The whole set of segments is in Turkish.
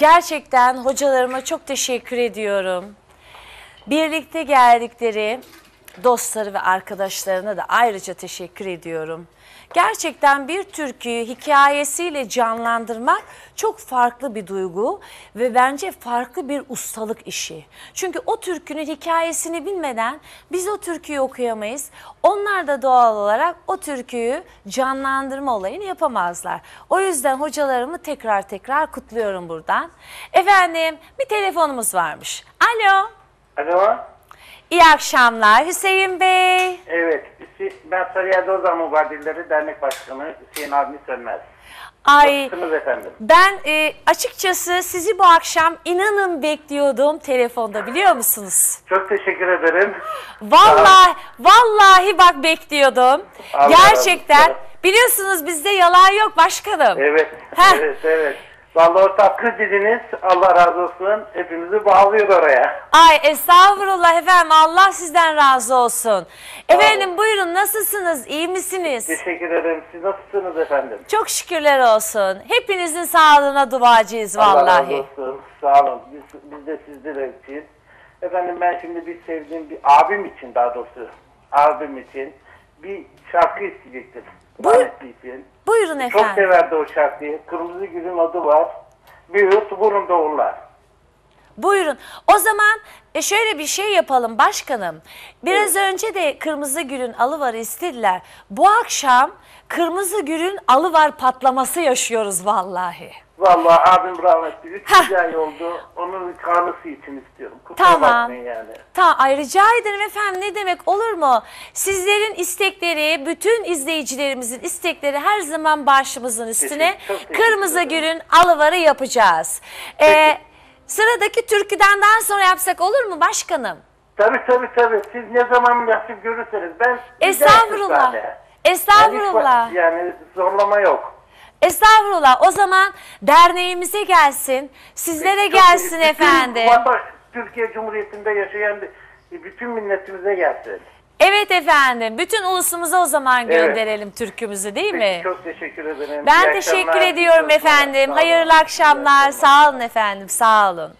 Gerçekten hocalarıma çok teşekkür ediyorum. Birlikte geldikleri dostları ve arkadaşlarına da ayrıca teşekkür ediyorum. Gerçekten bir türküyü hikayesiyle canlandırmak çok farklı bir duygu ve bence farklı bir ustalık işi. Çünkü o türkünün hikayesini bilmeden biz o türküyü okuyamayız. Onlar da doğal olarak o türküyü canlandırma olayını yapamazlar. O yüzden hocalarımı tekrar tekrar kutluyorum buradan. Efendim bir telefonumuz varmış. Alo. Alo. İyi akşamlar Hüseyin Bey. Evet. Ben Sarıyer Dozan Mubadilleri Dernek Başkanı Hüseyin Avni Sönmez. Ay Nasılsınız efendim? ben e, açıkçası sizi bu akşam inanın bekliyordum telefonda biliyor musunuz? Çok teşekkür ederim. Vallahi vallahi bak bekliyordum. Allah Gerçekten olsun. biliyorsunuz bizde yalan yok başkanım. Evet. Heh. Evet, evet. Vallahi tatlı diliniz Allah razı olsun. Hepimizi bağlıyor oraya. Ay estağfurullah efendim Allah sizden razı olsun. Efendim buyurun nasılsınız iyi misiniz? Teşekkür ederim. Siz nasılsınız efendim? Çok şükürler olsun. Hepinizin sağlığına duacıyız Allah razı vallahi. olsun. Sağ olun. Biz, biz de sizler için. Efendim ben şimdi bir sevdiğim bir abim için daha doğrusu abim için bir şarkı isteyecektim. Buyur. Rahmetli için. Buyurun Çok efendim. severdi o şarkıyı. Kırmızı Gül'ün adı var. Bir yurt burun doğurlar. Buyurun. O zaman e, şöyle bir şey yapalım başkanım. Biraz önce de Kırmızı Gül'ün alıvarı istediler. Bu akşam Kırmızı Gül'ün alıvar patlaması yaşıyoruz vallahi. Vallahi abim rahmetli. Üç ay oldu. Onun karnısı için istiyorum. Kusura Tamam. yani. Ta ay rica ederim efendim ne demek olur mu? Sizlerin istekleri, bütün izleyicilerimizin istekleri her zaman başımızın üstüne. Kırmızı. Gül'ün alıvarı yapacağız. Ee, sıradaki türküden daha sonra yapsak olur mu başkanım? Tabii tabii tabii. Siz ne zaman nasip görürseniz. Ben Estağfurullah. Yani Estağfurullah. hiç- Yani zorlama yok. Estağfurullah. O zaman derneğimize gelsin. Sizlere gelsin bütün efendim. vatan- Türkiye Cumhuriyeti'nde yaşayan bütün milletimize gelsin. Evet efendim. Bütün ulusumuza o zaman Evet. gönderelim türkümüzü değil mi? Çok teşekkür ederim. Ben İyi teşekkür akşamlar. ediyorum efendim. Sağ olun. Hayırlı akşamlar. Sağ olun efendim. Sağ olun.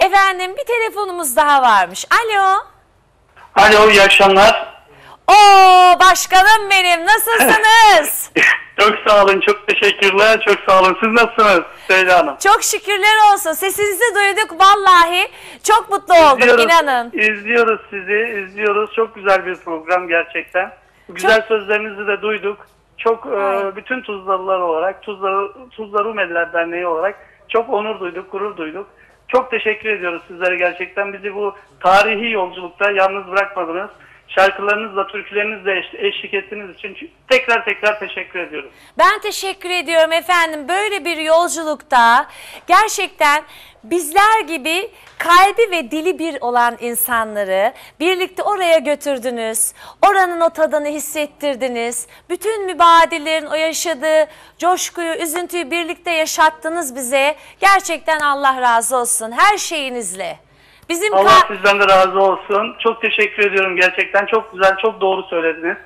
Efendim bir telefonumuz daha varmış. Alo. Alo iyi akşamlar. Oo başkanım benim. Nasılsınız? Sağ olun, çok teşekkürler, çok sağ olun. Siz nasılsınız Seyda Hanım? Çok şükürler olsun. Sesinizi duyduk vallahi. Çok mutlu olduk İzliyoruz, inanın. İzliyoruz sizi, izliyoruz. Çok güzel bir program gerçekten. Güzel sözlerinizi de duyduk. Çok e, bütün Tuzlalılar olarak, Tuzla, Tuzla Rumeliler Derneği olarak çok onur duyduk, gurur duyduk. Çok teşekkür ediyoruz sizlere gerçekten. Bizi bu tarihi yolculukta yalnız bırakmadınız. Şarkılarınızla, türkülerinizle eş- eşlik ettiğiniz için tekrar tekrar teşekkür ediyorum. Ben teşekkür ediyorum efendim. Böyle bir yolculukta gerçekten bizler gibi kalbi ve dili bir olan insanları birlikte oraya götürdünüz. Oranın o tadını hissettirdiniz. Bütün mübadillerin o yaşadığı coşkuyu, üzüntüyü birlikte yaşattınız bize. Gerçekten Allah razı olsun her şeyinizle. Bizim Allah sizden de razı olsun. Çok teşekkür ediyorum gerçekten. Çok güzel, çok doğru söylediniz.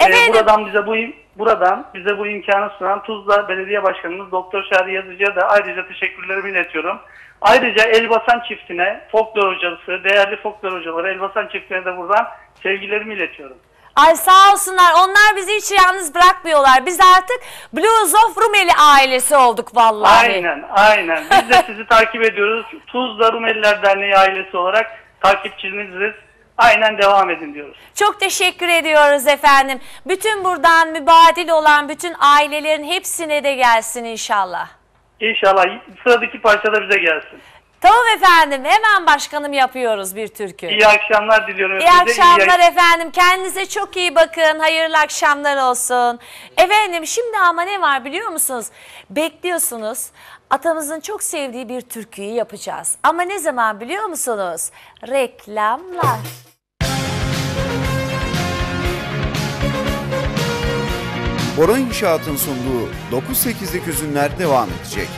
Ee, Efendim? buradan bize bu buradan bize bu imkanı sunan Tuzla Belediye Başkanımız Doktor Şahri Yazıcı'ya da ayrıca teşekkürlerimi iletiyorum. Ayrıca Elbasan çiftine, folklor hocası, değerli folklor hocaları Elbasan çiftine de buradan sevgilerimi iletiyorum. Ay sağ olsunlar onlar bizi hiç yalnız bırakmıyorlar. Biz artık Blues of Rumeli ailesi olduk vallahi. Aynen, aynen. Biz de sizi takip ediyoruz. Tuzla Rumeliler Derneği ailesi olarak takipçiniziz. Aynen devam edin diyoruz. Çok teşekkür ediyoruz efendim. Bütün buradan mübadil olan bütün ailelerin hepsine de gelsin inşallah. İnşallah sıradaki parça da bize gelsin. Tamam efendim hemen başkanım yapıyoruz bir türkü. İyi akşamlar diliyorum. İyi Size akşamlar yay- efendim. Kendinize çok iyi bakın. Hayırlı akşamlar olsun. Efendim şimdi ama ne var biliyor musunuz? Bekliyorsunuz. Atamızın çok sevdiği bir türküyü yapacağız. Ama ne zaman biliyor musunuz? Reklamlar. Bora İnşaat'ın sunduğu 9-8'lik üzümler devam edecek.